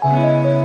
Música